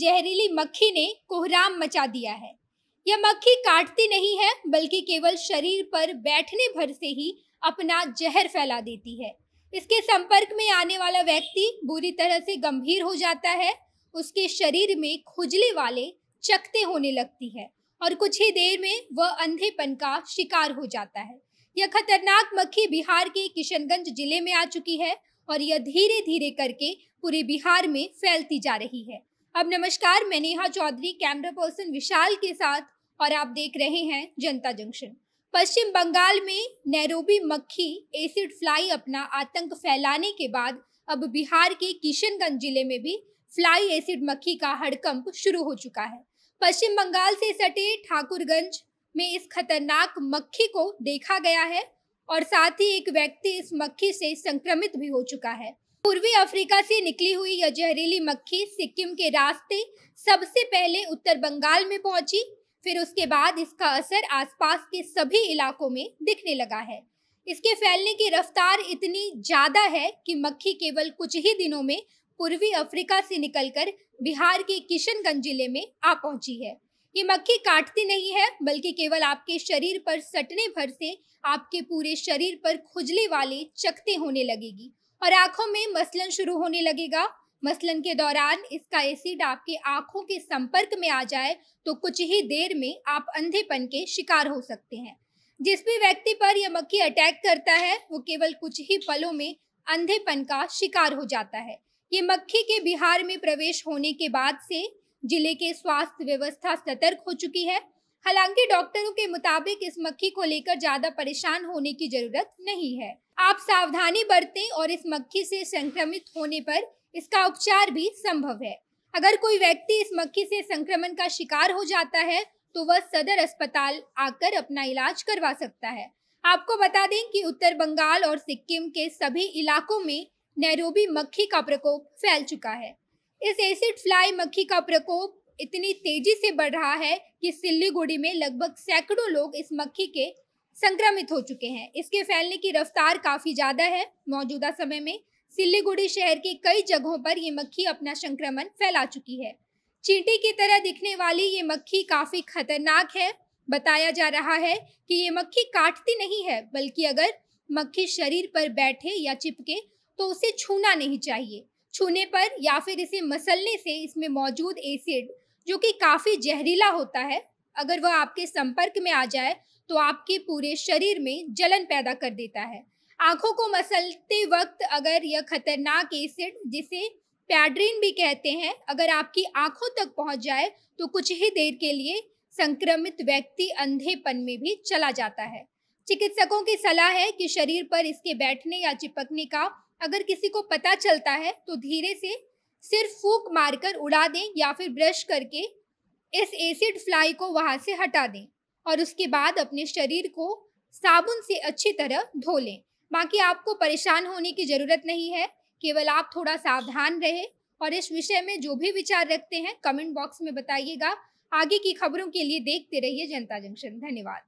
जहरीली मक्खी ने कोहराम मचा दिया है। यह मक्खी काटती नहीं है, बल्कि केवल शरीर पर बैठने भर से ही अपना जहर फैला देती है। इसके संपर्क में आने वाला व्यक्ति बुरी तरह से गंभीर हो जाता है, उसके शरीर में खुजली वाले चकते होने लगती है और कुछ ही देर में वह अंधेपन का शिकार हो जाता है। यह खतरनाक मक्खी बिहार के किशनगंज ज़िले में आ चुकी है और यह धीरे धीरे करके पूरे बिहार में फैलती जा रही है। अब नमस्कार, मैं नेहा चौधरी कैमरा पर्सन विशाल के साथ और आप देख रहे हैं जनता जंक्शन। पश्चिम बंगाल में नैरोबी मक्खी एसिड फ्लाई अपना आतंक फैलाने के बाद अब बिहार के किशनगंज ज़िले में भी फ्लाई एसिड मक्खी का हड़कंप शुरू हो चुका है। पश्चिम बंगाल से सटे ठाकुरगंज में इस खतरनाक मक्खी को देखा गया है और साथ ही एक व्यक्ति इस मक्खी से संक्रमित भी हो चुका है। पूर्वी अफ्रीका से निकली हुई यह जहरीली मक्खी सिक्किम के रास्ते सबसे पहले उत्तर बंगाल में पहुँची, फिर उसके बाद इसका असर आसपास के सभी इलाकों में दिखने लगा है। इसके फैलने की रफ्तार इतनी ज़्यादा है कि मक्खी केवल कुछ ही दिनों में पूर्वी अफ्रीका से निकलकर बिहार के किशनगंज ज़िले में आ पहुँची है। ये मक्खी काटती नहीं है, बल्कि केवल आपके शरीर पर सटने भर से आपके पूरे शरीर पर खुजली वाले चकते होने लगेगी। और आँखों में मसलन शुरू होने लगेगा। मसलन के दौरान इसका एसिड आपके आँखों के संपर्क में आ जाए तो कुछ ही देर में आप अंधेपन के शिकार हो सकते हैं। जिस भी व्यक्ति पर यह मक्खी अटैक करता है, वो केवल कुछ ही पलों में अंधेपन का शिकार हो जाता है। ये मक्खी के बिहार में प्रवेश होने के बाद से ज़िले के स्वास्थ्य व्यवस्था सतर्क हो चुकी है। हालाँकि डॉक्टरों के मुताबिक इस मक्खी को लेकर ज़्यादा परेशान होने की ज़रूरत नहीं है। आप सावधानी बरतें और इस मक्खी से संक्रमित होने पर इसका उपचार भी संभव है। अगर कोई व्यक्ति इस मक्खी से संक्रमण का शिकार हो जाता है तो वह सदर अस्पताल आकर अपना इलाज करवा सकता है। आपको बता दें कि उत्तर बंगाल और सिक्किम के सभी इलाकों में नैरोबी मक्खी का प्रकोप फैल चुका है। इस एसिड फ्लाई मक्खी का प्रकोप इतनी तेज़ी से बढ़ रहा है कि सिल्लीगुड़ी में लगभग सैकड़ों लोग इस मक्खी के संक्रमित हो चुके हैं। इसके फैलने की रफ्तार काफ़ी ज़्यादा है। मौजूदा समय में सिल्लीगुड़ी शहर के कई जगहों पर ये मक्खी अपना संक्रमण फैला चुकी है। चींटी की तरह दिखने वाली ये मक्खी काफ़ी खतरनाक है। बताया जा रहा है कि ये मक्खी काटती नहीं है, बल्कि अगर मक्खी शरीर पर बैठे या चिपके तो उसे छूना नहीं चाहिए। छूने पर या फिर इसे मसलने से इसमें मौजूद एसिड जो कि काफ़ी जहरीला होता है, अगर वह आपके संपर्क में आ जाए तो आपके पूरे शरीर में जलन पैदा कर देता है। आँखों को मसलते वक्त अगर यह खतरनाक एसिड, जिसे पैड्रीन भी कहते हैं, अगर आपकी आँखों तक पहुँच जाए तो कुछ ही देर के लिए संक्रमित व्यक्ति अंधेपन में भी चला जाता है। चिकित्सकों की सलाह है कि शरीर पर इसके बैठने या चिपकने का अगर किसी को पता चलता है तो धीरे से सिर्फ़ फूक मारकर उड़ा दें या फिर ब्रश करके इस एसिड फ्लाई को वहाँ से हटा दें और उसके बाद अपने शरीर को साबुन से अच्छी तरह धो लें। बाकी आपको परेशान होने की ज़रूरत नहीं है, केवल आप थोड़ा सावधान रहे और इस विषय में जो भी विचार रखते हैं, कमेंट बॉक्स में बताइएगा। आगे की खबरों के लिए देखते रहिए जनता जंक्शन। धन्यवाद।